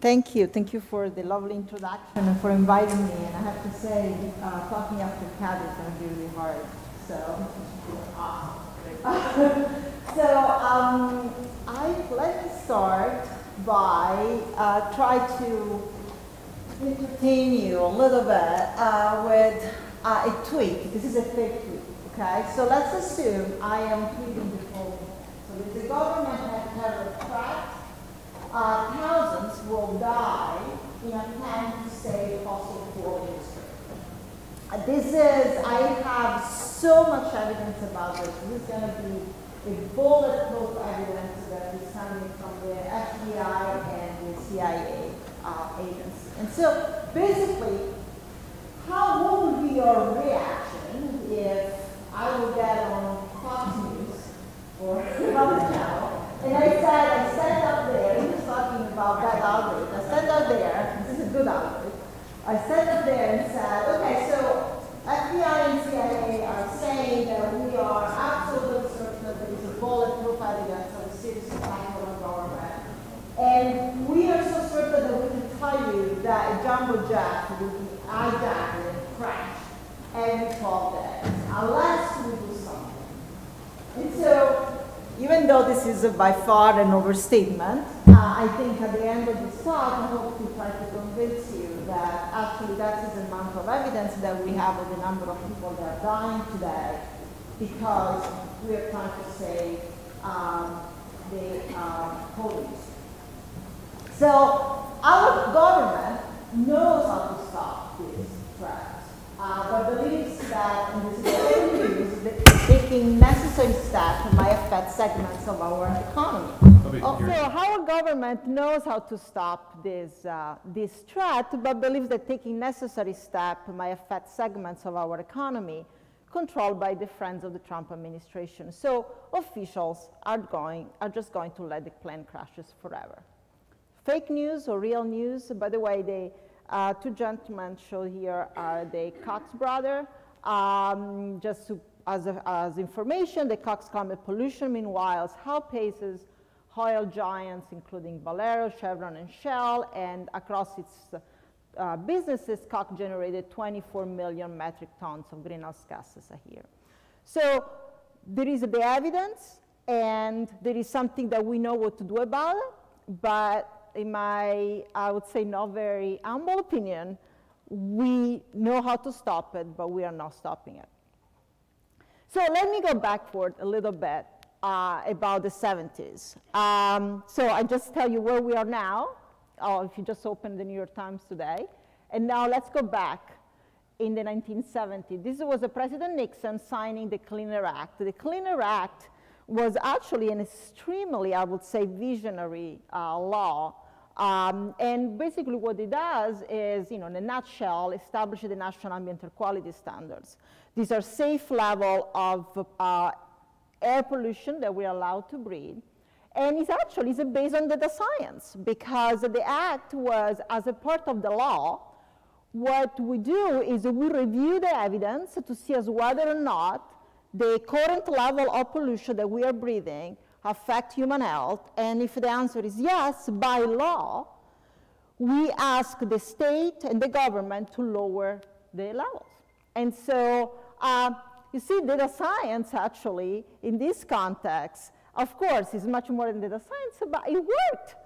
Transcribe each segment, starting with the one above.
Thank you. Thank you for the lovely introduction and for inviting me. And I have to say, uh, talking after Kat is going to be really hard. So, so um, I let me start by uh, try to entertain you a little bit uh, with uh, a tweet. This is a fake tweet. Okay, so let's assume I am tweeting the following. So the government uh, thousands will die in attempt to save fossil fuel industry. This is, I have so much evidence about this. This is going to be a bulletproof evidence that is coming from the FBI and the CIA uh, agency. And so basically, how what would be your reaction if I will get on Fox News or another channel and I said, I stand up there, he was talking about that algorithm. I stand up there, this is a good algorithm. I stand up there and said, okay, so FBI and CIA are saying that we are absolutely certain that there is a bulletproof evidence of a serious attack on our government. And we are so certain that we can tell you that a jumbo jet will be hijacked and crashed every 12 days, unless we do something. And so even though this is by far an overstatement, I think at the end of this talk, I hope to try to convince you that actually that is the amount of evidence that we have of the number of people that are dying today because we are trying to save um, the uh, police. So our government knows how to stop this threat uh, but believes that, and this is taking necessary steps might affect segments of our economy. Oh, so our government knows how to stop this, uh, this threat, but believes that taking necessary steps might affect segments of our economy controlled by the friends of the Trump administration. So officials are, going, are just going to let the plane crashes forever. Fake news or real news, by the way, the uh, two gentlemen shown here are the Koch's brother. Um, just to, as, a, as information, the Koch's climate pollution, meanwhile, outpaces oil giants, including Valero, Chevron, and Shell, and across its uh, businesses, Koch's generated 24 million metric tons of greenhouse gases a year. So there is the evidence, and there is something that we know what to do about it, but in my, I would say, not very humble opinion, we know how to stop it, but we are not stopping it. So let me go backward a little bit uh, about the 70s. Um, so I just tell you where we are now, oh, if you just open the New York Times today. And now let's go back in the 1970s. This was President Nixon signing the Clean Air Act. The Clean Air Act was actually an extremely, I would say, visionary uh, law. Um, and basically what it does is, you know, in a nutshell, establish the national ambient air quality standards. These are safe level of uh, air pollution that we're allowed to breathe. And it's actually it's based on data science because the act was, as a part of the law, what we do is we review the evidence to see as whether or not the current level of pollution that we are breathing affect human health? And if the answer is yes, by law, we ask the state and the government to lower the levels. And so, uh, you see, data science actually, in this context, of course, is much more than data science, but it worked.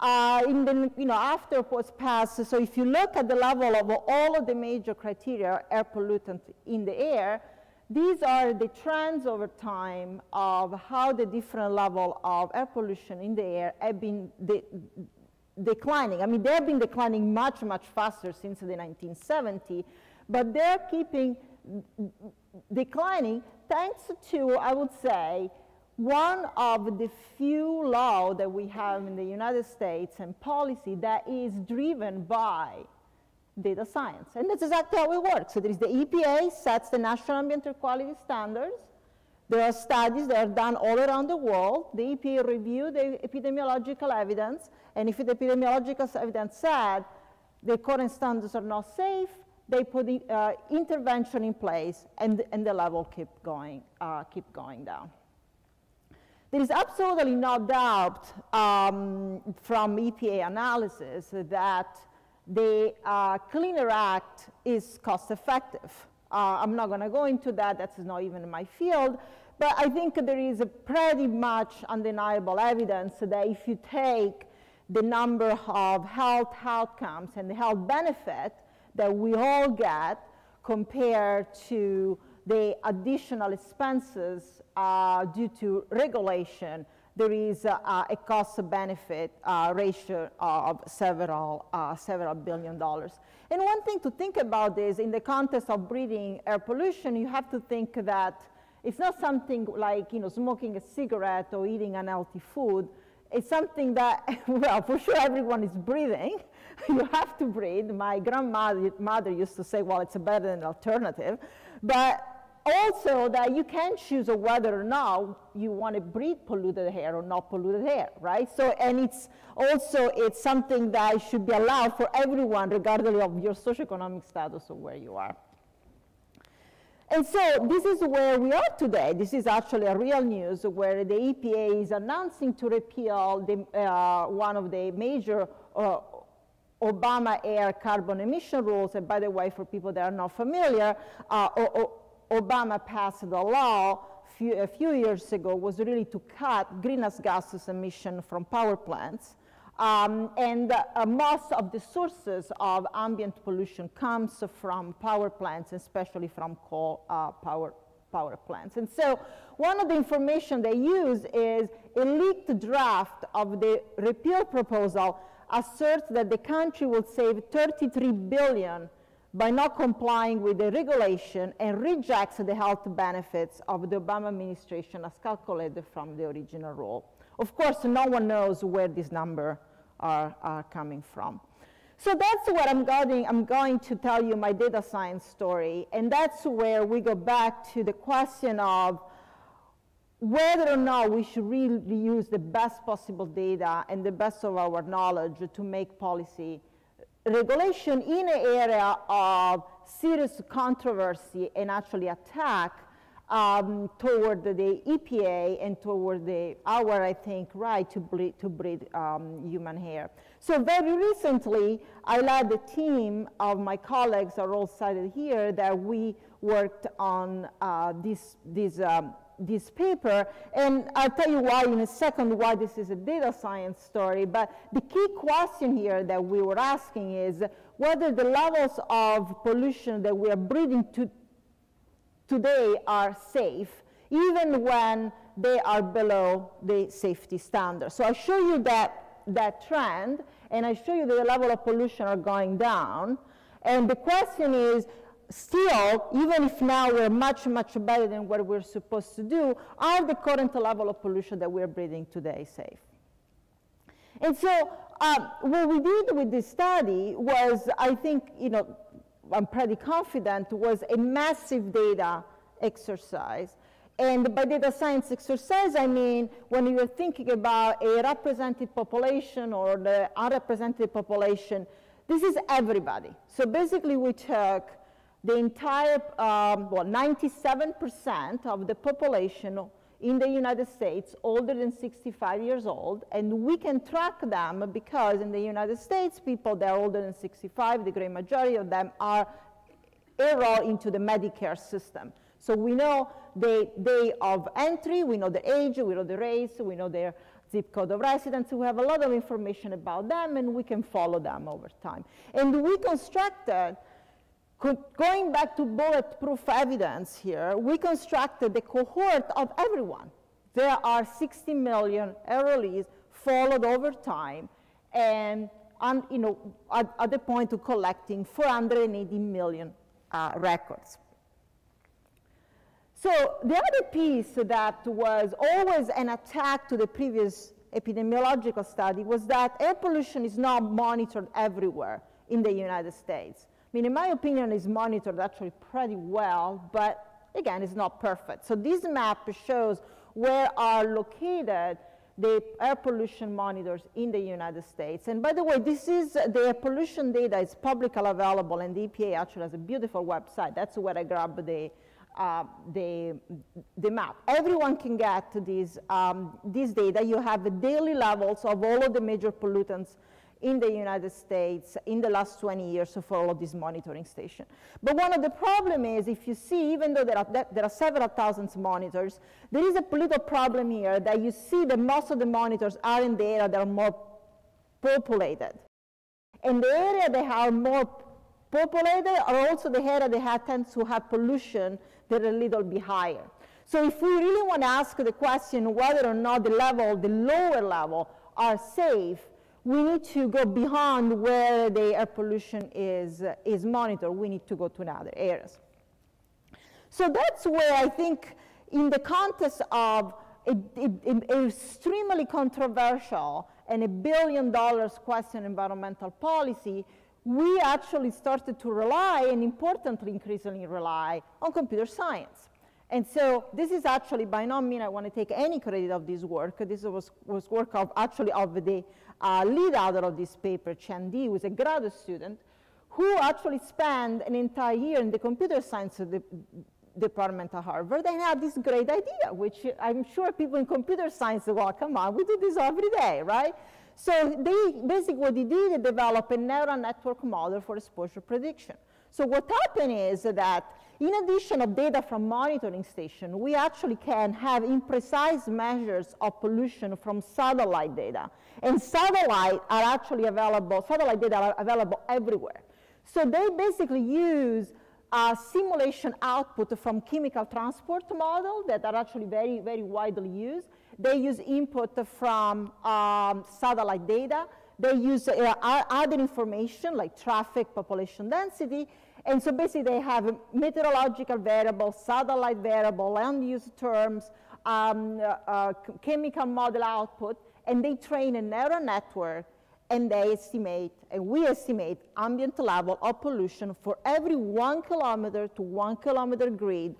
Uh, in the, you know, after passed, so if you look at the level of all of the major criteria, air pollutant in the air, these are the trends over time of how the different level of air pollution in the air have been de declining. I mean, they have been declining much, much faster since the 1970s, but they're keeping declining thanks to, I would say, one of the few laws that we have in the United States and policy that is driven by data science. And that's exactly how it works. So there is the EPA sets the national ambient air quality standards. There are studies that are done all around the world. The EPA review the epidemiological evidence, and if the epidemiological evidence said the current standards are not safe, they put uh, intervention in place, and, and the level keep going, uh, keep going down. There is absolutely no doubt um, from EPA analysis that the uh, Clean Air Act is cost effective. Uh, I'm not going to go into that, that's not even my field, but I think there is a pretty much undeniable evidence that if you take the number of health outcomes and the health benefit that we all get compared to the additional expenses uh, due to regulation, there is uh, a cost-benefit uh, ratio of several, uh, several billion dollars. And one thing to think about is in the context of breathing air pollution, you have to think that it's not something like you know, smoking a cigarette or eating unhealthy food. It's something that, well, for sure everyone is breathing. you have to breathe. My grandmother mother used to say, well, it's a better than an alternative. But also that you can choose whether or not you want to breathe polluted air or not polluted air, right? So, and it's also, it's something that should be allowed for everyone regardless of your socioeconomic status or where you are. And so this is where we are today. This is actually a real news where the EPA is announcing to repeal the, uh, one of the major uh, Obama air carbon emission rules. And by the way, for people that are not familiar, uh, Obama passed the law few, a few years ago was really to cut greenhouse gases emission from power plants. Um, and uh, most of the sources of ambient pollution comes from power plants, especially from coal uh, power, power plants. And so one of the information they use is a leaked draft of the repeal proposal asserts that the country will save 33 billion by not complying with the regulation and rejects the health benefits of the Obama administration as calculated from the original rule. Of course, no one knows where these numbers are, are coming from. So that's what I'm going, I'm going to tell you my data science story, and that's where we go back to the question of whether or not we should really use the best possible data and the best of our knowledge to make policy regulation in an area of serious controversy and actually attack um, toward the EPA and toward the, our, I think, right to breed, to breed um, human hair. So very recently, I led a team of my colleagues are all cited here that we worked on uh, this, this um, this paper, and I'll tell you why in a second why this is a data science story, but the key question here that we were asking is whether the levels of pollution that we are breathing to today are safe, even when they are below the safety standard. So I show you that, that trend, and I show you that the level of pollution are going down, and the question is, still, even if now we're much, much better than what we're supposed to do, are the current level of pollution that we're breathing today safe? And so um, what we did with this study was, I think, you know, I'm pretty confident, was a massive data exercise. And by data science exercise, I mean when you're thinking about a represented population or the unrepresented population, this is everybody. So basically we took the entire, um, well, 97% of the population in the United States older than 65 years old, and we can track them because in the United States, people that are older than 65, the great majority of them are enrolled into the Medicare system. So we know the day of entry, we know the age, we know the race, we know their zip code of residence. We have a lot of information about them, and we can follow them over time. And we constructed Going back to bulletproof evidence here, we constructed the cohort of everyone. There are 60 million enrollees followed over time and you know, at, at, the point of collecting 480 million uh, records. So the other piece that was always an attack to the previous epidemiological study was that air pollution is not monitored everywhere in the United States. I mean, in my opinion, is monitored actually pretty well, but again, it's not perfect. So this map shows where are located the air pollution monitors in the United States. And by the way, this is the air pollution data is publicly available, and the EPA actually has a beautiful website. That's where I grabbed the, uh, the, the map. Everyone can get to these, um, this data. You have the daily levels of all of the major pollutants in the United States in the last 20 years for all of these monitoring stations. But one of the problem is if you see, even though there are, there are several thousands monitors, there is a little problem here that you see that most of the monitors are in the area that are more populated. And the area that are more populated are also the area that have, tends to have pollution that are a little bit higher. So if we really want to ask the question whether or not the level, the lower level, are safe, we need to go beyond where the air pollution is, uh, is monitored. We need to go to other areas. So that's where I think in the context of an extremely controversial and a billion dollars question environmental policy, we actually started to rely and importantly increasingly rely on computer science. And so this is actually by no means I want to take any credit of this work. This was, was work of actually of the uh, lead author of this paper, Qian Di, who is a graduate student, who actually spent an entire year in the computer science de department at Harvard and had this great idea, which I'm sure people in computer science well, come on, we do this every day, right? So they basically what they did, they developed a neural network model for exposure prediction. So what happened is that in addition of data from monitoring station, we actually can have imprecise measures of pollution from satellite data. And satellite are actually available, satellite data are available everywhere. So they basically use a simulation output from chemical transport model that are actually very, very widely used. They use input from um, satellite data they use uh, other information like traffic, population density, and so basically they have meteorological variables, satellite variable, land use terms, um, uh, uh, chemical model output, and they train a neural network and they estimate, and we estimate ambient level of pollution for every one kilometer to one kilometer grid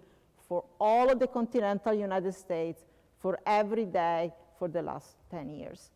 for all of the continental United States for every day for the last 10 years.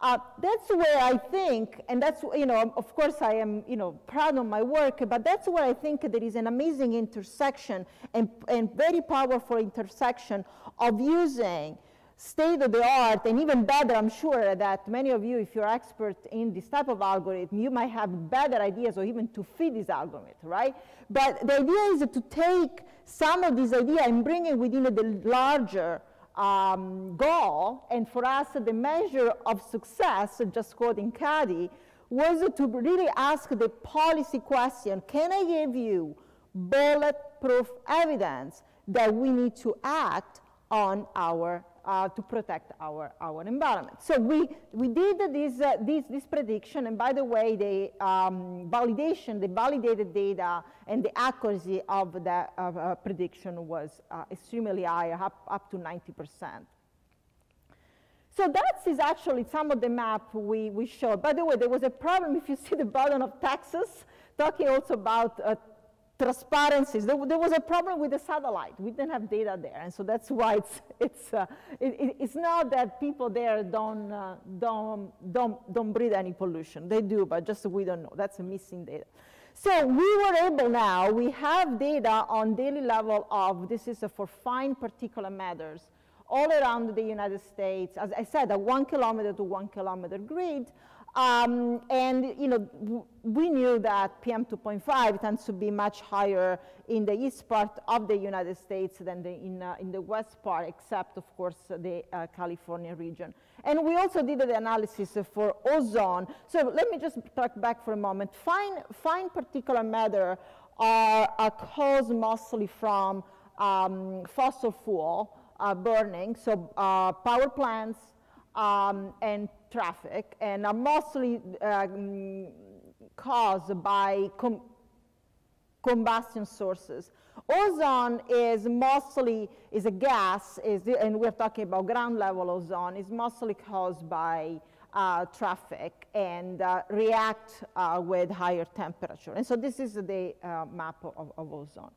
Uh, that's where I think, and that's, you know, of course I am, you know, proud of my work, but that's where I think there is an amazing intersection and, and very powerful intersection of using state of the art and even better, I'm sure that many of you, if you're expert in this type of algorithm, you might have better ideas or even to feed this algorithm, right? But the idea is to take some of this idea and bring it within the larger um, goal, and for us, the measure of success, just quoting CADDI, was to really ask the policy question, can I give you bulletproof evidence that we need to act on our uh, to protect our, our environment. So we, we did this, uh, this, this prediction, and by the way, the um, validation, the validated data and the accuracy of the uh, prediction was uh, extremely high, up, up to 90%. So that is actually some of the map we, we showed. By the way, there was a problem if you see the bottom of Texas, talking also about uh, transparencies. There, there, was a problem with the satellite. We didn't have data there, and so that's why it's it's uh, it, it's not that people there don't uh, don't don't don't breathe any pollution. They do, but just we don't know. That's a missing data. So we were able now. We have data on daily level of this is for fine particulate matters all around the United States. As I said, a one kilometer to one kilometer grid um, and you know, we knew that PM2.5 tends to be much higher in the east part of the United States than the, in, uh, in the west part, except of course the uh, California region. And we also did the analysis for ozone. So let me just talk back for a moment. Fine, fine particulate matter are, are caused mostly from um, fossil fuel uh, burning, so uh, power plants, um, and traffic and are mostly um, caused by com combustion sources. Ozone is mostly, is a gas, is the, and we're talking about ground level ozone, is mostly caused by uh, traffic and uh, react uh, with higher temperature. And so this is the uh, map of, of ozone.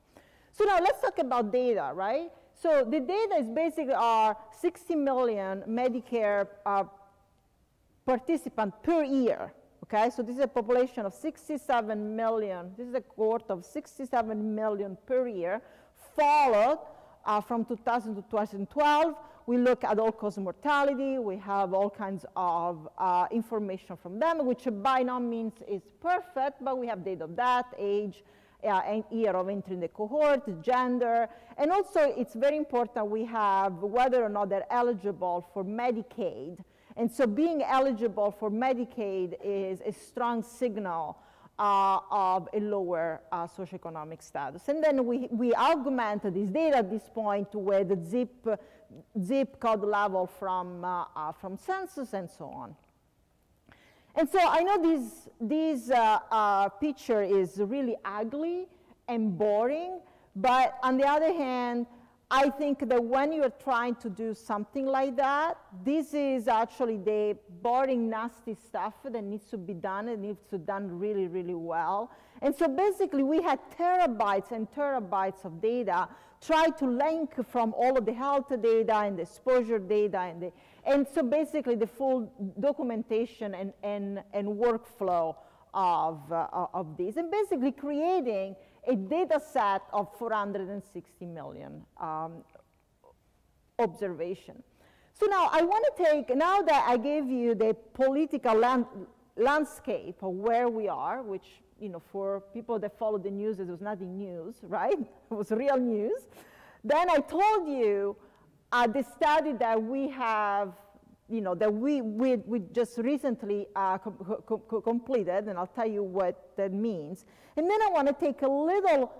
So now let's talk about data, right? So the data is basically our 60 million Medicare uh, participants per year. Okay, so this is a population of 67 million. This is a cohort of 67 million per year followed uh, from 2000 to 2012. We look at all-cause mortality. We have all kinds of uh, information from them, which by no means is perfect, but we have date of death, age, uh, year of entry in the cohort, gender, and also it's very important we have whether or not they're eligible for Medicaid. And so being eligible for Medicaid is a strong signal uh, of a lower uh, socioeconomic status. And then we, we augment this data at this point with the zip, zip code level from, uh, uh from census and so on. And so I know this, this uh, uh, picture is really ugly and boring, but on the other hand, I think that when you're trying to do something like that, this is actually the boring, nasty stuff that needs to be done and needs to be done really, really well. And so basically we had terabytes and terabytes of data, try to link from all of the health data and the exposure data and the, and so basically the full documentation and, and, and workflow of, uh, of this, and basically creating a data set of 460 million um, observation. So now I want to take, now that I gave you the political land, landscape of where we are, which, you know, for people that follow the news, it was nothing news, right? It was real news. Then I told you uh, the study that we have you know, that we, we, we just recently uh, com com completed, and I'll tell you what that means. And then I want to take a little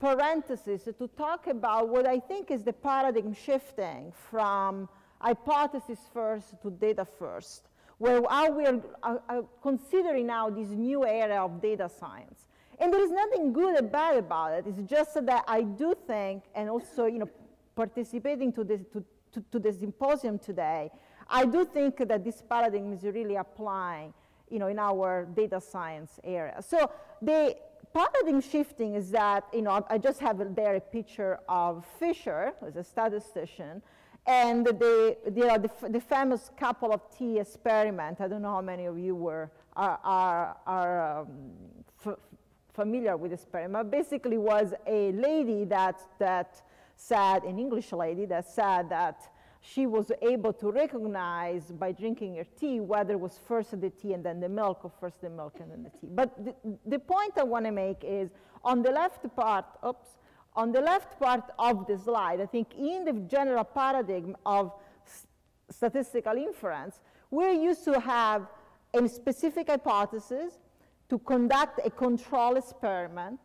parenthesis to talk about what I think is the paradigm shifting from hypothesis first to data first, where how we are considering now this new area of data science. And there is nothing good or bad about it. It's just that I do think, and also, you know, participating to this, to, to, to the symposium today, I do think that this paradigm is really applying you know, in our data science area. So the paradigm shifting is that, you know, I just have there a picture of Fisher, who's a statistician, and the, the, the, the, famous couple of tea experiment. I don't know how many of you were, are, are, are um, familiar with this experiment. Basically was a lady that, that said, an English lady that said that she was able to recognize by drinking her tea whether it was first the tea and then the milk or first the milk and then the tea. But the, the point I want to make is on the left part, oops, on the left part of the slide, I think in the general paradigm of statistical inference, we're used to have a specific hypothesis, to conduct a control experiment,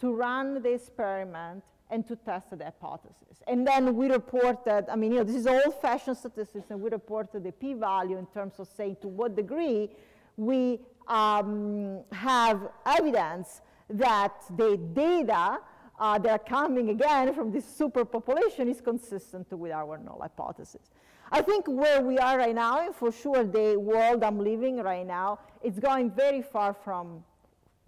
to run the experiment, and to test the hypothesis. And then we reported, I mean, you know, this is old-fashioned statistics, and we reported the p-value in terms of saying to what degree we um, have evidence that the data uh, that are coming again from this superpopulation is consistent with our null hypothesis. I think where we are right now, and for sure the world I'm living right now, it's going very far from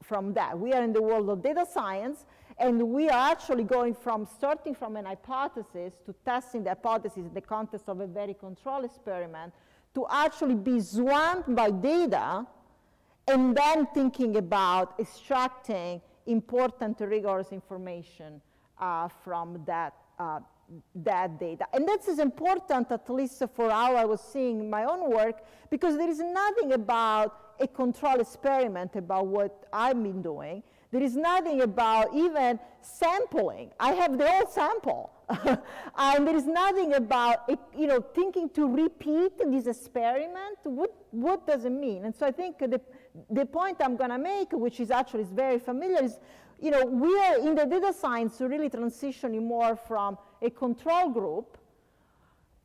from that. We are in the world of data science, and we are actually going from starting from an hypothesis to testing the hypothesis in the context of a very controlled experiment to actually be swamped by data and then thinking about extracting important rigorous information uh, from that, uh, that data. And this is important, at least for how I was seeing my own work, because there is nothing about a control experiment about what I've been doing. There is nothing about even sampling. I have the whole sample. and um, there is nothing about, you know, thinking to repeat this experiment. What, what does it mean? And so I think the, the point I'm going to make, which is actually is very familiar, is you know, we are in the data science really transitioning more from a control group,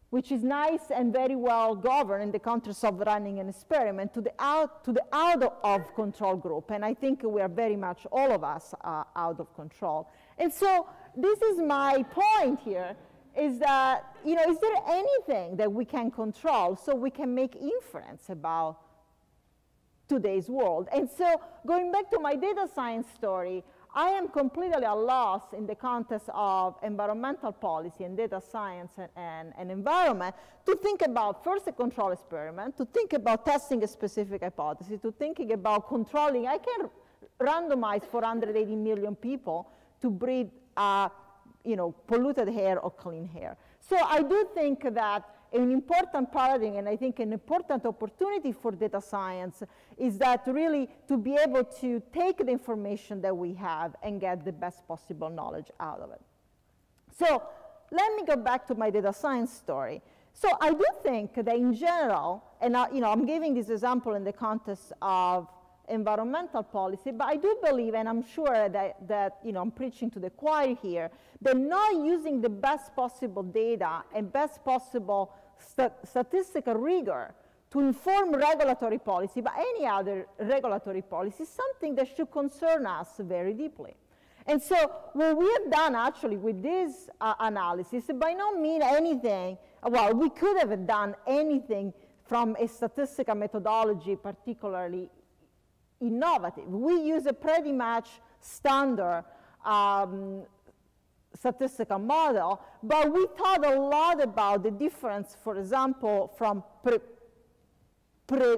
which is nice and very well governed in the context of running an experiment, to the out, to the out of control group. And I think we are very much, all of us, uh, out of control. And so this is my point here, is that, you know, is there anything that we can control so we can make inference about today's world? And so going back to my data science story, I am completely at loss in the context of environmental policy and data science and, and, and, environment to think about first a control experiment, to think about testing a specific hypothesis, to thinking about controlling. I can randomize 480 million people to breed uh, you know, polluted hair or clean hair. So I do think that an important paradigm and I think an important opportunity for data science is that really to be able to take the information that we have and get the best possible knowledge out of it. So let me go back to my data science story. So I do think that in general, and I, you know, I'm giving this example in the context of environmental policy, but I do believe, and I'm sure that, that you know, I'm preaching to the choir here, that not using the best possible data and best possible st statistical rigor to inform regulatory policy, but any other regulatory policy, is something that should concern us very deeply. And so what we have done actually with this uh, analysis, by no means anything, well, we could have done anything from a statistical methodology particularly innovative. We use a pretty much standard um, statistical model, but we thought a lot about the difference, for example, from pre pre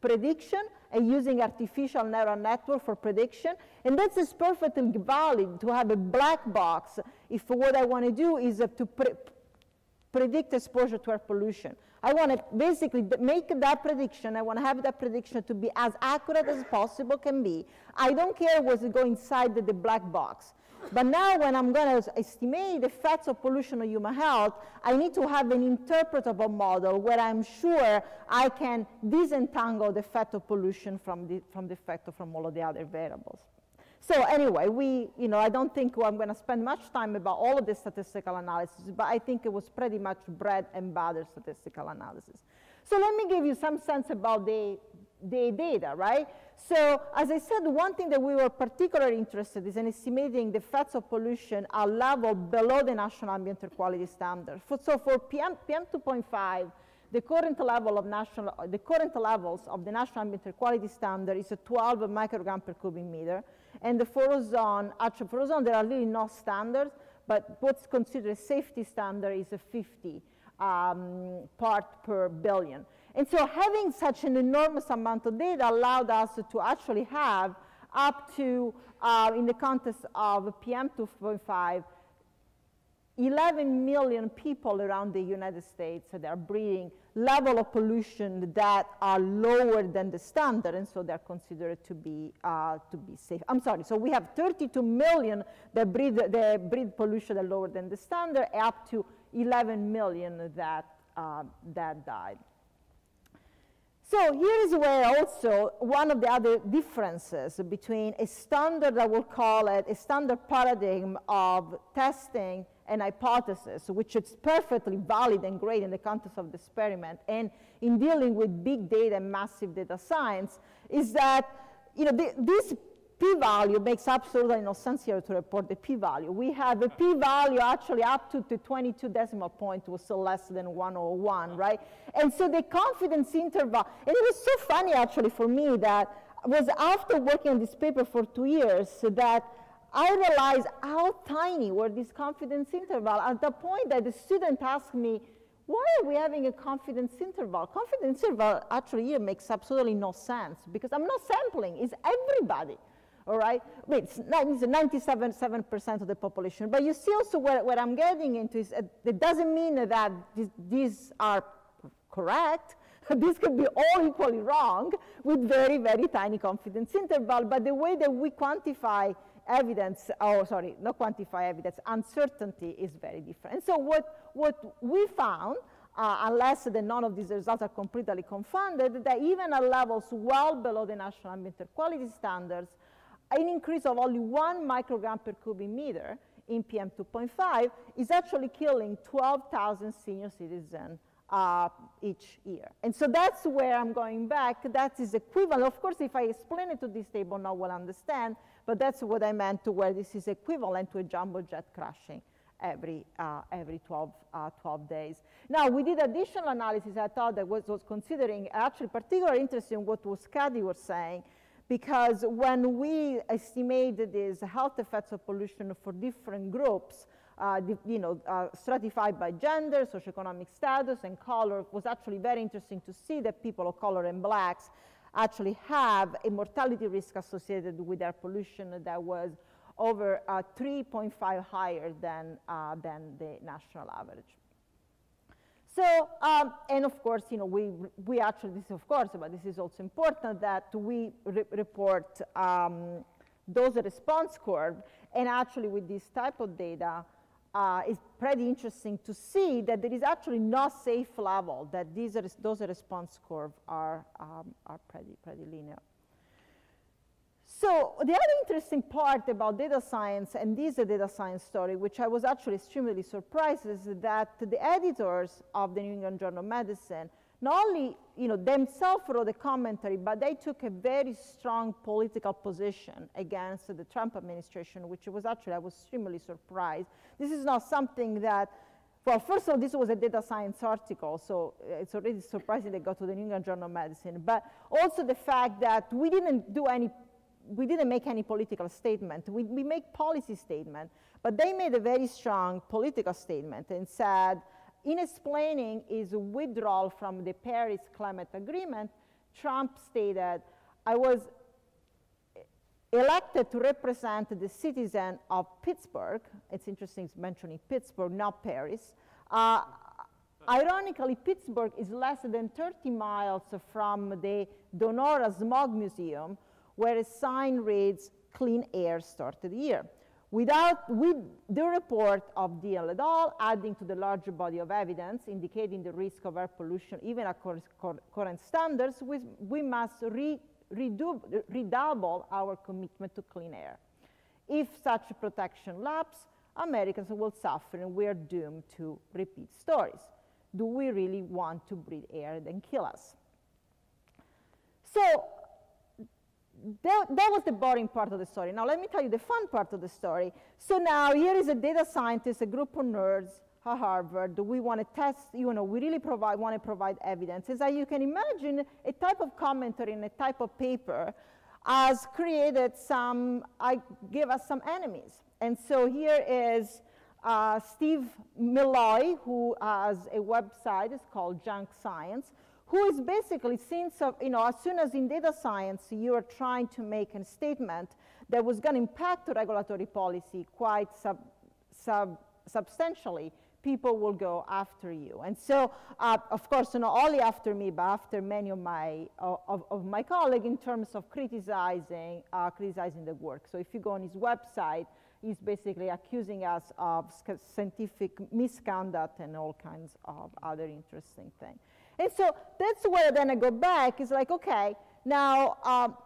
prediction and using artificial neural network for prediction. And that is perfectly valid to have a black box if what I want to do is to pre predict exposure to air pollution. I want to basically make that prediction. I want to have that prediction to be as accurate as possible can be. I don't care what's going inside the, the black box. But now when I'm going to estimate the effects of pollution on human health, I need to have an interpretable model where I'm sure I can disentangle the effect of pollution from the, from the effect from all of the other variables. So anyway, we, you know, I don't think I'm going to spend much time about all of this statistical analysis, but I think it was pretty much bread and butter statistical analysis. So let me give you some sense about the, the data, right? So as I said, one thing that we were particularly interested in estimating the effects of pollution at level below the national ambient air quality standard. so for PM, PM 2.5, the current level of national, the current levels of the national ambient air quality standard is a 12 microgram per cubic meter. And the for ozone, actually for ozone there are really no standards, but what's considered a safety standard is a 50 um, part per billion. And so having such an enormous amount of data allowed us to actually have up to, uh, in the context of PM 2.5, 11 million people around the United States that are breathing level of pollution that are lower than the standard, and so they're considered to be, uh, to be safe. I'm sorry, so we have 32 million that breathe, that breathe pollution that lower than the standard, up to 11 million that, uh, that died. So here is where also one of the other differences between a standard, I will call it, a standard paradigm of testing an hypothesis, which is perfectly valid and great in the context of the experiment, and in dealing with big data and massive data science, is that you know, the, this p-value makes absolutely no sense here to report the p-value. We have a p-value actually up to the 22 decimal point was still less than 101, right? And so the confidence interval, and it was so funny actually for me that was after working on this paper for two years that I realized how tiny were these confidence interval at the point that the student asked me, why are we having a confidence interval? Confidence interval actually here makes absolutely no sense because I'm not sampling, it's everybody. All right, wait, it's 97% of the population. But you see also what, where I'm getting into is uh, it doesn't mean that these, these are correct. this could be all equally wrong with very, very tiny confidence interval. But the way that we quantify evidence, oh, sorry, not quantify evidence, uncertainty is very different. And so what, what we found, uh, unless the, none of these results are completely confounded, that even at levels well below the national ambient air quality standards, an increase of only one microgram per cubic meter in PM 2.5 is actually killing 12,000 senior citizens uh, each year. And so that's where I'm going back. That is equivalent. Of course, if I explain it to this table, no one will understand, but that's what I meant to where this is equivalent to a jumbo jet crashing every, uh, every 12, uh, 12 days. Now, we did additional analysis I thought that was, was considering, actually particularly interesting what was Scotty was saying, because when we estimated these health effects of pollution for different groups, uh, you know, uh, stratified by gender, socioeconomic status, and color, it was actually very interesting to see that people of color and blacks actually have a mortality risk associated with air pollution that was over uh, 3.5 higher than, uh, than the national average. So, um, and of course, you know, we, we actually, this is of course, but this is also important that we re report um, dose response curve. And actually with this type of data, uh, it's pretty interesting to see that there is actually no safe level, that these dose response curve are, um, are pretty, pretty linear. So the other interesting part about data science, and this is a data science story, which I was actually extremely surprised, is that the editors of the New England Journal of Medicine not only you know, themselves wrote a commentary, but they took a very strong political position against the Trump administration, which was actually, I was extremely surprised. This is not something that, well, first of all, this was a data science article, so uh, it's already surprising they got to the New England Journal of Medicine, but also the fact that we didn't do any we didn't make any political statement. We, we make policy statement, but they made a very strong political statement and said, in explaining his withdrawal from the Paris Climate Agreement, Trump stated, I was elected to represent the citizen of Pittsburgh. It's interesting it's mentioning Pittsburgh, not Paris. Uh, ironically, Pittsburgh is less than 30 miles from the Donora Smog Museum, where a sign reads, clean air started here. Without, with the report of Di et al., adding to the larger body of evidence indicating the risk of air pollution even at current standards, we, we must re, redo, redouble our commitment to clean air. If such protection lapses, Americans will suffer and we are doomed to repeat stories. Do we really want to breathe air that kill us? So that, that was the boring part of the story. Now let me tell you the fun part of the story. So now here is a data scientist, a group of nerds at Harvard. We want to test, you know, we really provide, want to provide evidence. As you can imagine, a type of commentary and a type of paper has created some, I give us some enemies. And so here is uh, Steve Milloy, who has a website, it's called Junk Science, who is basically, since, of, you know, as soon as in data science you are trying to make a statement that was going to impact the regulatory policy quite sub, sub, substantially, people will go after you. And so, uh, of course, not only after me, but after many of my, of, of my colleagues in terms of criticizing, uh, criticizing the work. So if you go on his website, he's basically accusing us of scientific misconduct and all kinds of other interesting things. And so that's where then I go back. It's like, okay, now um,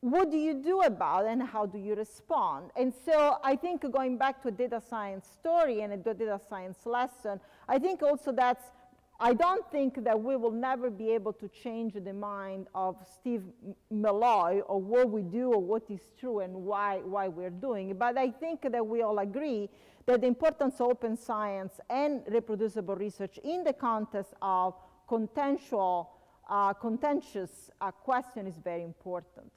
what do you do about it and how do you respond? And so I think going back to a data science story and a data science lesson, I think also that's I don't think that we will never be able to change the mind of Steve Milloy or what we do or what is true and why, why we're doing it. But I think that we all agree that the importance of open science and reproducible research in the context of contentious, uh, contentious uh, question is very important.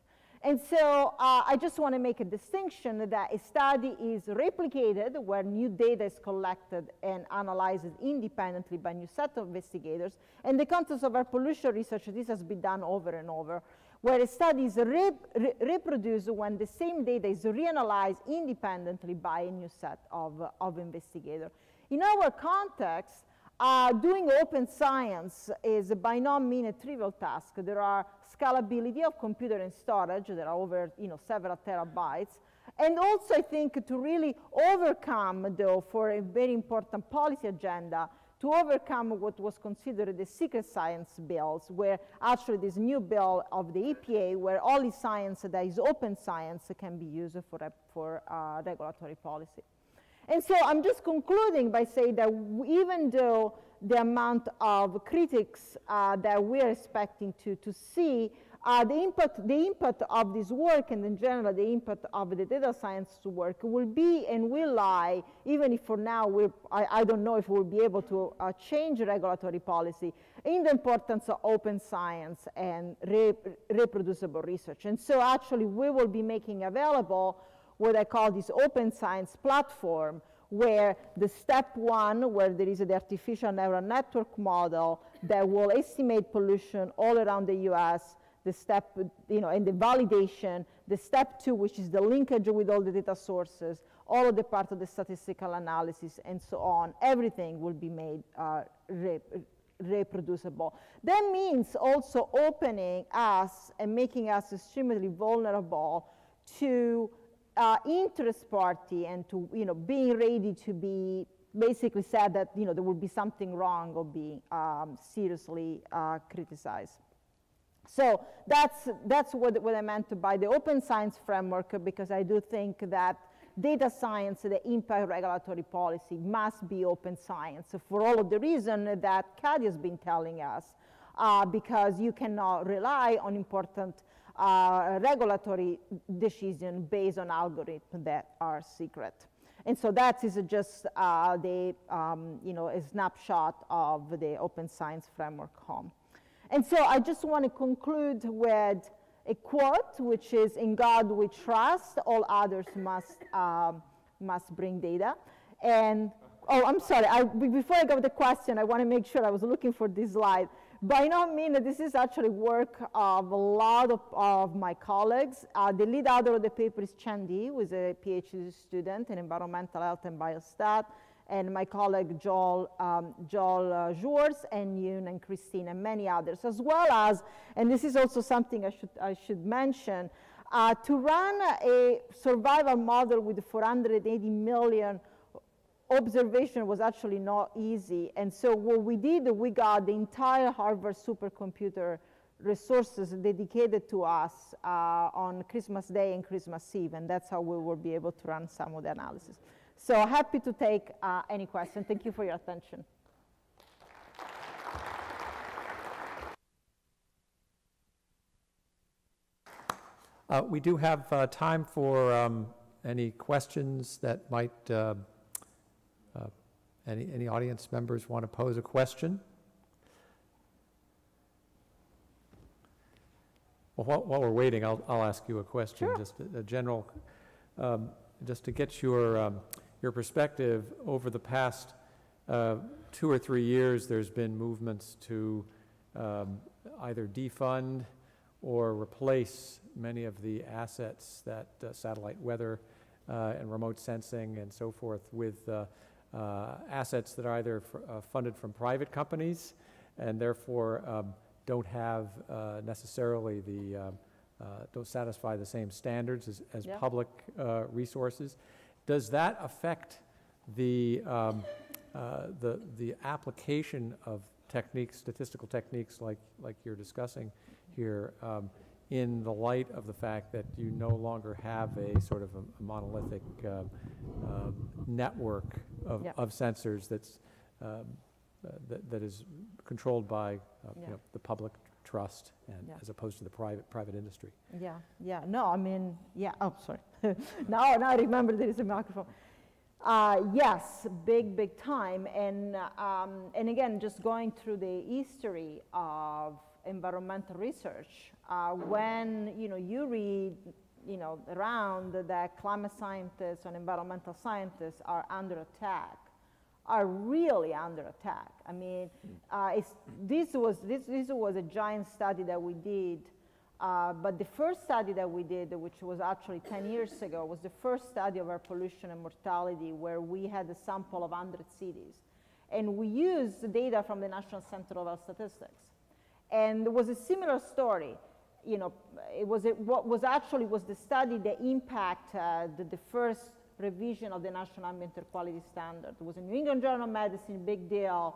And so uh, I just want to make a distinction that a study is replicated where new data is collected and analyzed independently by a new set of investigators. In the context of air pollution research, this has been done over and over, where a study is re re reproduced when the same data is reanalyzed independently by a new set of, uh, of investigators. In our context, uh, doing open science is by no means a trivial task. There are scalability of computer and storage. There are over you know, several terabytes. And also, I think, to really overcome, though, for a very important policy agenda, to overcome what was considered the secret science bills, where actually this new bill of the EPA, where only science that is open science can be used for, for uh, regulatory policy. And so I'm just concluding by saying that even though the amount of critics uh, that we're expecting to, to see, uh, the, input, the input of this work and in general the input of the data science work will be and will lie, even if for now we I, I, don't know if we'll be able to uh, change regulatory policy, in the importance of open science and re reproducible research. And so actually we will be making available what I call this open science platform, where the step one, where there is the artificial neural network model that will estimate pollution all around the US, the step, you know, and the validation, the step two, which is the linkage with all the data sources, all of the part of the statistical analysis, and so on, everything will be made uh, reproducible. That means also opening us and making us extremely vulnerable to uh, interest party and to, you know, being ready to be basically said that, you know, there would be something wrong or be um, seriously uh, criticized. So that's, that's what, what I meant by the open science framework because I do think that data science, the impact regulatory policy must be open science for all of the reason that Kadi has been telling us. Uh, because you cannot rely on important regulatory decision based on algorithms that are secret. And so that is just uh, the, um, you know, a snapshot of the open science framework home. And so I just want to conclude with a quote, which is, in God we trust, all others must, um, must bring data. And, oh, I'm sorry, I, before I go to the question, I want to make sure I was looking for this slide. By no means, this is actually work of a lot of, of my colleagues. Uh, the lead author of the paper is Qian Di, who is a PhD student in environmental health and biostat and my colleague Joel, um, Joel uh, Jours and Yun and Christine and many others, as well as, and this is also something I should, I should mention, uh, to run a survival model with 480 million observation was actually not easy. And so what we did, we got the entire Harvard supercomputer resources dedicated to us uh, on Christmas Day and Christmas Eve, and that's how we will be able to run some of the analysis. So happy to take uh, any question. Thank you for your attention. Uh, we do have uh, time for um, any questions that might, uh, any, any audience members want to pose a question? Well, while, while we're waiting, I'll, I'll ask you a question, sure. just a, a general, um, just to get your um, your perspective, over the past uh, two or three years, there's been movements to um, either defund or replace many of the assets that uh, satellite weather uh, and remote sensing and so forth with uh, assets that are either uh, funded from private companies and therefore um, don't have necessarily the um, don't satisfy the same standards as, as yeah. public resources. Does that affect the, um, uh, the, the application of techniques, statistical techniques like, like you're discussing here, um, in the light of the fact that you no longer have a sort of a, a monolithic uh, um, network of, of sensors that's, um, uh, that, that is controlled by uh, yeah. you know, the public trust and yeah. as opposed to the private private industry. Yeah, yeah. No, I mean, yeah. Oh, sorry. now, now I remember there is a microphone. Uh, yes, big, big time. And, um, and again, just going through the history of environmental research, uh, when, you know, you read, you know, around that climate scientists and environmental scientists are under attack, are really under attack. I mean, uh, this, was, this, this was a giant study that we did, uh, but the first study that we did, which was actually 10 years ago, was the first study of air pollution and mortality where we had a sample of 100 cities. And we used data from the National Center of Health Statistics. And there was a similar story. You know, it was a, what was actually was the study the impact uh, the, the first revision of the National Ambient Air Quality Standard. It was a New England Journal of Medicine, big deal.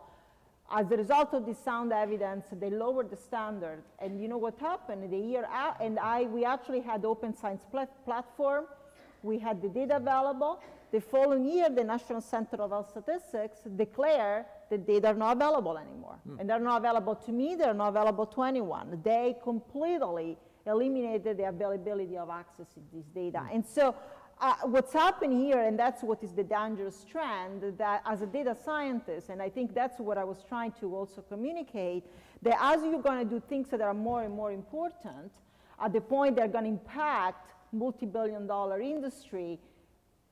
As a result of this sound evidence, they lowered the standard. And you know what happened? The year out, and I, we actually had open science plat platform. We had the data available. The following year, the National Center of Health Statistics declared the data are not available anymore. Mm. And they're not available to me, they're not available to anyone. They completely eliminated the availability of access to this data. Mm. And so uh, what's happened here, and that's what is the dangerous trend, that as a data scientist, and I think that's what I was trying to also communicate, that as you're going to do things that are more and more important, at the point they're going to impact multi-billion dollar industry,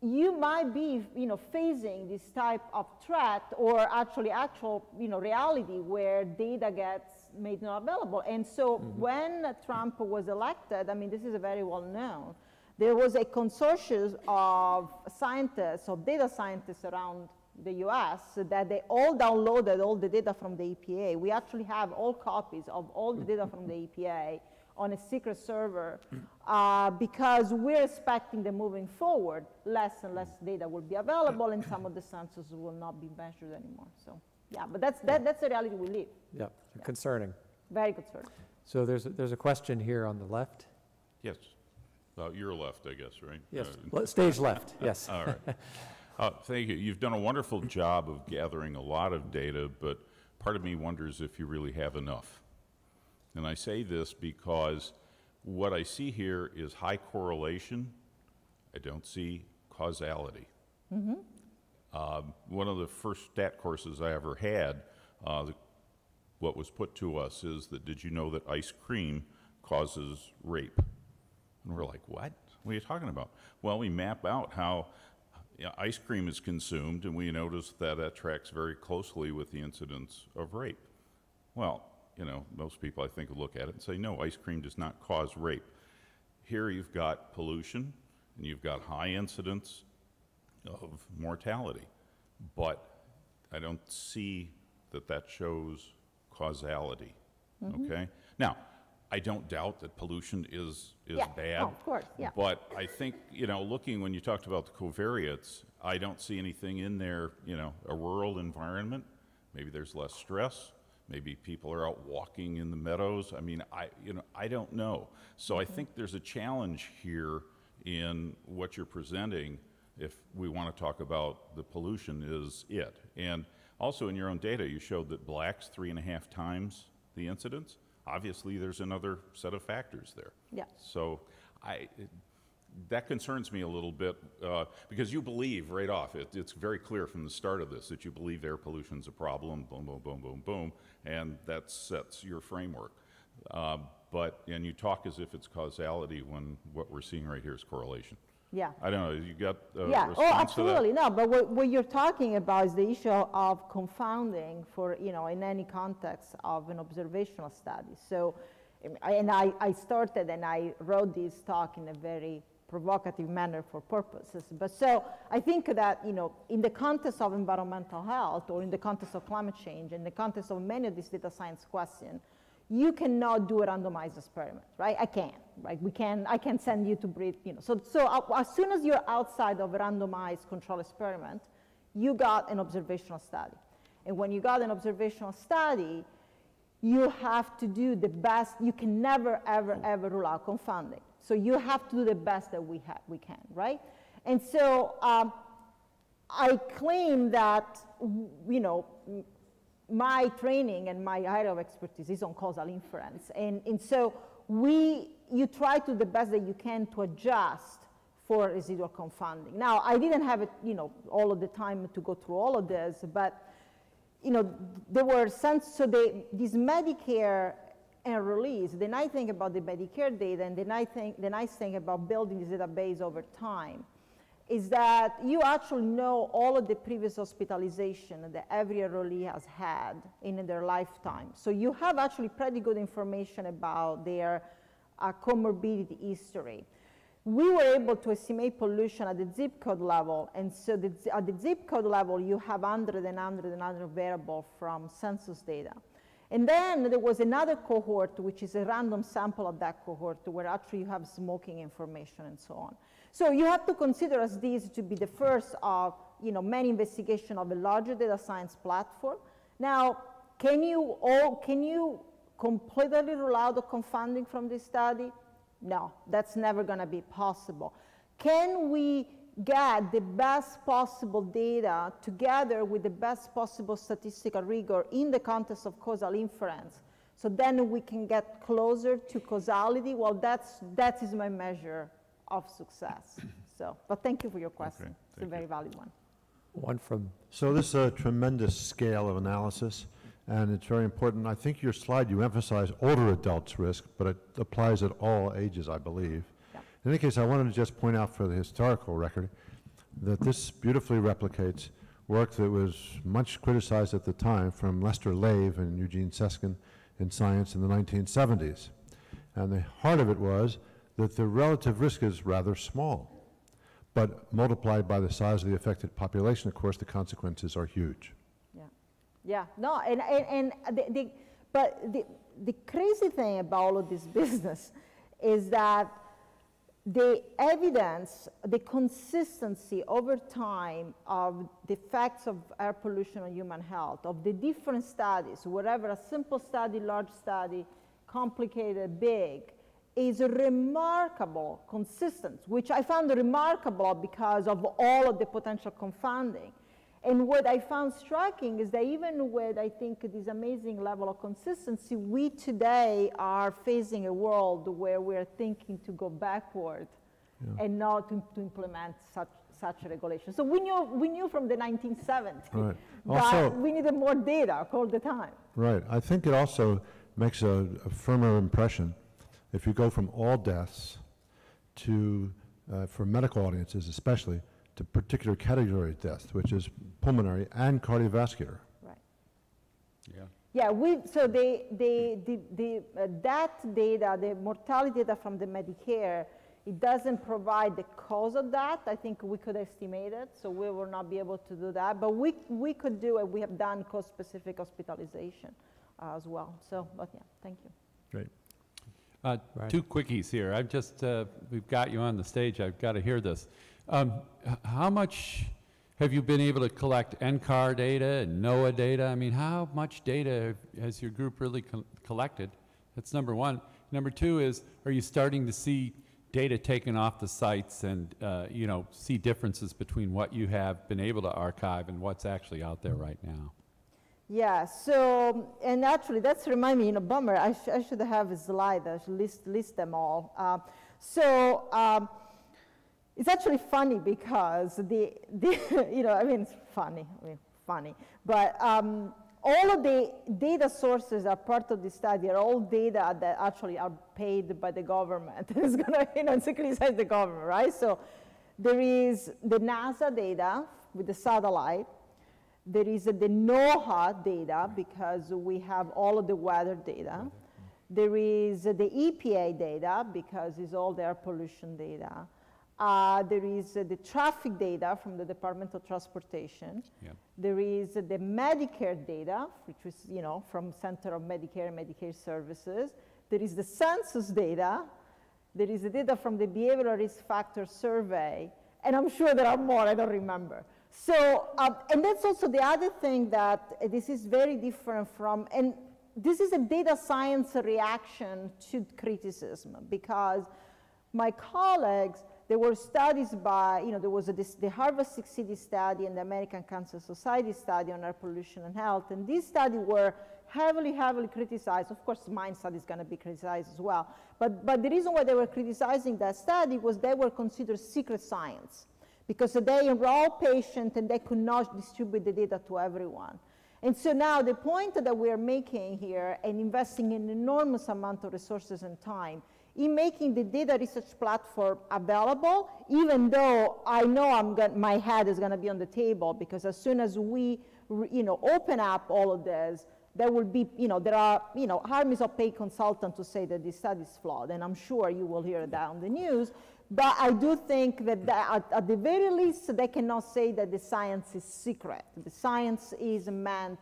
you might be, you know, facing this type of threat or actually actual, you know, reality where data gets made not available. And so mm-hmm. when Trump was elected, I mean, this is a very well known, there was a consortium of scientists, of data scientists around the US, that they all downloaded all the data from the EPA. We actually have all copies of all the data from the EPA on a secret server mm. Uh, because we're expecting that moving forward, less and less data will be available and some of the sensors will not be measured anymore. So, yeah, but that's, that, that's the reality we live. Yeah, concerning. Very concerning. So there's, a- there's a question here on the left. Yes. Uh, Your left, I guess, right? Yes, Uh, stage left, yes. All right. Uh, Thank you. You've done a wonderful job of gathering a lot of data, but part of me wonders if you really have enough. And I say this because what I see here is high correlation. I don't see causality. Um, One of the first stat courses I ever had, uh, the- what was put to us is that, did you know that ice cream causes rape? And we're like, what? What are you talking about? Well, we map out how you know, ice cream is consumed, and we notice that that tracks very closely with the incidence of rape. Well, you know, most people, I think, will look at it and say, no, ice cream does not cause rape. Here you've got pollution, and you've got high incidence of mortality, but I don't see that that shows causality, mm-hmm. okay? Now, I don't doubt that pollution is, is Yeah, bad. oh, of course, yeah. But I think, you know, looking, when you talked about the covariates, I don't see anything in there, you know, a rural environment, maybe there's less stress, maybe people are out walking in the meadows, I mean, I, you know, I don't know. So I think there's a challenge here in what you're presenting, if we want to talk about the pollution is it. And also in your own data, you showed that blacks three and a half times the incidence. Obviously, there's another set of factors there. Yeah. So I, that concerns me a little bit, uh, because you believe right off, it, it's very clear from the start of this, that you believe air pollution's a problem, boom, boom, boom, boom, boom, and that sets your framework. Uh, But, and you talk as if it's causality when what we're seeing right here is correlation. Yeah. I don't know, you got a Yeah, oh, response that? absolutely, no, but what, what you're talking about is the issue of confounding for, you know, in any context of an observational study. So, and I, I started and I wrote this talk in a very provocative manner for purposes. But so, I think that, you know, in the context of environmental health or in the context of climate change, in the context of many of these data science questions, you cannot do a randomized experiment, right? I can, right? We can, I can send you to breathe, you know. So, so uh, as soon as you're outside of a randomized control experiment, you got an observational study. And when you got an observational study, you have to do the best. You can never, ever, ever rule out confounding. So you have to do the best that we, ha- we can, right? And so um, I claim that, you know, my training and my area of expertise is on causal inference. And, and so we, you try to the best that you can to adjust for residual confounding. Now, I didn't have it, you know, all of the time to go through all of this, but you know, there were some, so they, this Medicare enrollees, the nice thing about the Medicare data and the nice thing, the nice thing about building this database over time is that you actually know all of the previous hospitalization that every enrollee has had in their lifetime. So you have actually pretty good information about their uh, comorbidity history we were able to estimate pollution at the zip code level. And so the, at the zip code level, you have 100 and 100 and 100 variable from census data. And then there was another cohort, which is a random sample of that cohort, where actually you have smoking information and so on. So you have to consider as these to be the first of you know, many investigation of a larger data science platform. Now, can you, all, can you completely rule out the confounding from this study? No, that's never going to be possible. Can we get the best possible data together with the best possible statistical rigor in the context of causal inference? So then we can get closer to causality. Well, that's, that is my measure of success. So, but thank you for your question. it's a very you. valid one. One from, So this is a tremendous scale of analysis, and it's very important. I think your slide, you emphasize older adults' risk, but it applies at all ages, I believe. In any case, I wanted to just point out for the historical record that this beautifully replicates work that was much criticized at the time from Lester Lave and Eugene Seskin in science in the 1970s. And the heart of it was that the relative risk is rather small. But multiplied by the size of the affected population, of course, the consequences are huge. Yeah, yeah, no, and, and, and the, the, but the, the crazy thing about all of this business is that the evidence, the consistency over time of the effects of air pollution on human health, of the different studies, whatever, a simple study, large study, complicated, big, is a remarkable consistent, which I found remarkable because of all of the potential confounding. And what I found striking is that even with, I think, this amazing level of consistency, we today are facing a world where we're thinking to go backward yeah. and not to, to, implement such, such a regulation. So we knew, we knew from the 1970s right. also, we needed more data all the time. Right. I think it also makes a, a firmer impression if you go from all deaths to, uh, for medical audiences especially, to particular category of death, which is pulmonary and cardiovascular. Right. Yeah. Yeah, we, so the, the, the, the uh, that data, the mortality data from the Medicare, it doesn't provide the cause of that. I think we could estimate it, so we will not be able to do that. But we, we could do it. We have done cause-specific hospitalization uh, as well. So, but yeah, thank you. Great. Uh, right. Two quickies here. I've just, uh, we've got you on the stage. I've got to hear this. Um, how much have you been able to collect NCAR data and NOAA data? I mean, how much data has your group really co collected? That's number one. Number two is, are you starting to see data taken off the sites and, uh, you know, see differences between what you have been able to archive and what's actually out there right now? Yeah, so, and actually that's remind me, you know, bummer, I, sh I should have a slide that list, list them all. Uh, so, um, it's actually funny because the, the you know, I mean, it's funny, I mean, funny, but um, all of the data sources are part of the study are all data that actually are paid by the government. it's gonna, you know, securitize the government, right? So there is the NASA data with the satellite. There is the NOAA data because we have all of the weather data. There is the EPA data because it's all the air pollution data. Uh, there is uh, the traffic data from the Department of Transportation. Yeah. There is uh, the Medicare data, which is, you know, from Center of Medicare and Medicare Services. There is the census data. There is the data from the Behavioral Risk Factor Survey. And I'm sure there are more, I don't remember. So, um, and that's also the other thing that uh, this is very different from, and this is a data science reaction to criticism because my colleagues, there were studies by, you know, there was a, this, the Harvard Six City study and the American Cancer Society study on air pollution and health, and these studies were heavily, heavily criticized. Of course, mine study is going to be criticized as well. But, but the reason why they were criticizing that study was they were considered secret science because they enrolled patients and they could not distribute the data to everyone. And so now the point that we're making here and investing an enormous amount of resources and time in making the data research platform available, even though I know I'm going my head is going to be on the table because as soon as we, you know, open up all of this, there will be, you know, there are, you know, harm is of paid consultant to say that this study is flawed, and I'm sure you will hear that on the news. But I do think that, that at, at, the very least, they cannot say that the science is secret. The science is meant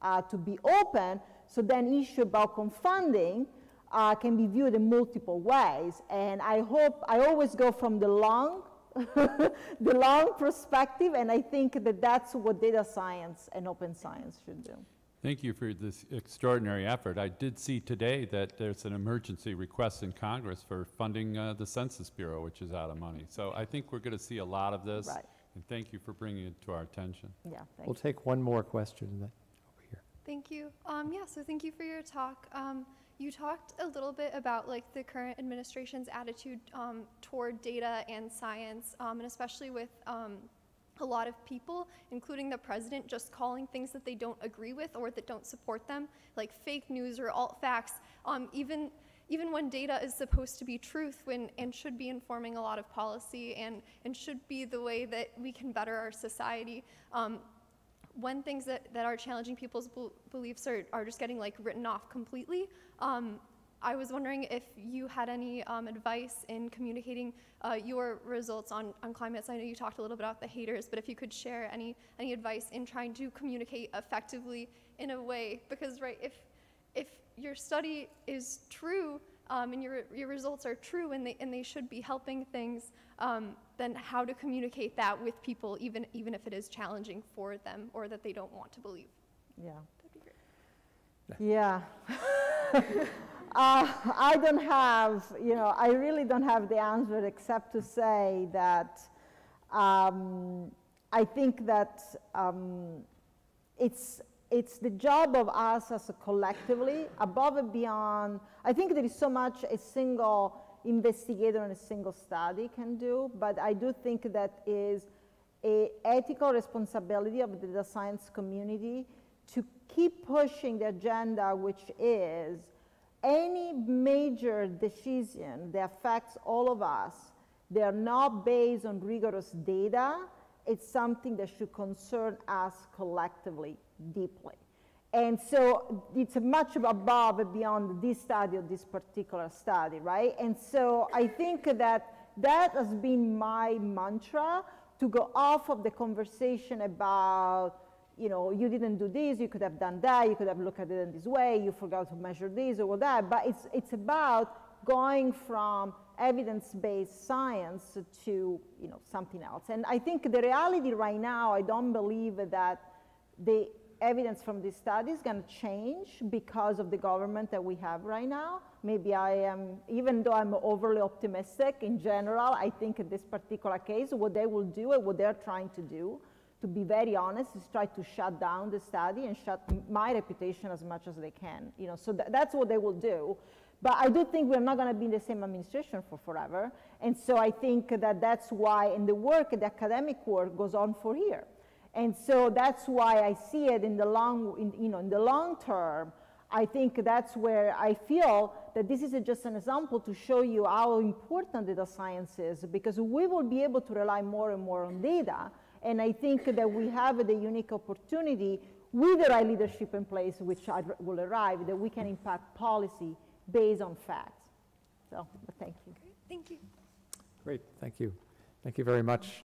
uh, to be open, so then issue about confounding uh, can be viewed in multiple ways. And I hope, I always go from the long, the long perspective, and I think that that's what data science and open science should do. Thank you for this extraordinary effort. I did see today that there's an emergency request in Congress for funding uh, the Census Bureau, which is out of money. So I think we're going to see a lot of this. Right. And thank you for bringing it to our attention. Yeah, We'll take one more question over here. Thank you. Um, yeah, so thank you for your talk. Um, you talked a little bit about like the current administration's attitude um, toward data and science, um, and especially with um, a lot of people, including the president, just calling things that they don't agree with or that don't support them, like fake news or alt facts, um, even even when data is supposed to be truth when, and should be informing a lot of policy and, and should be the way that we can better our society. Um, when things that, that are challenging people's bel- beliefs are, are just getting like written off completely. Um, I was wondering if you had any um, advice in communicating uh, your results on, on climate. I know you talked a little bit about the haters, but if you could share any, any advice in trying to communicate effectively in a way, because right, if, if your study is true um, and your, your results are true and they, and they should be helping things, um, then how to communicate that with people, even, even if it is challenging for them or that they don't want to believe. Yeah. That'd be great. Yeah. uh, I don't have, you know, I really don't have the answer except to say that um, I think that um, it's, it's the job of us as a collectively, above and beyond. I think there is so much a single investigator and a single study can do, but I do think that is a ethical responsibility of the science community to keep pushing the agenda, which is any major decision that affects all of us, they are not based on rigorous data. It's something that should concern us collectively deeply. And so it's much above and beyond this study or this particular study, right? And so I think that that has been my mantra to go off of the conversation about, you know, you didn't do this, you could have done that, you could have looked at it in this way, you forgot to measure this or that. But it's, it's about going from evidence-based science to, you know, something else. And I think the reality right now, I don't believe that the evidence from this study is going to change because of the government that we have right now. Maybe I am, even though I'm overly optimistic in general, I think in this particular case, what they will do and what they're trying to do, to be very honest, is try to shut down the study and shut my reputation as much as they can. You know, so th that's what they will do. But I do think we're not going to be in the same administration for forever. And so I think that that's why, in the work, the academic work goes on for here. And so that's why I see it in the long, in, you know, in the long term. I think that's where I feel that this is a, just an example to show you how important data science is because we will be able to rely more and more on data. And I think that we have the unique opportunity with the right leadership in place, which I will arrive, that we can impact policy based on facts. So, thank you. Great, thank you. Great, thank you. Thank you very much.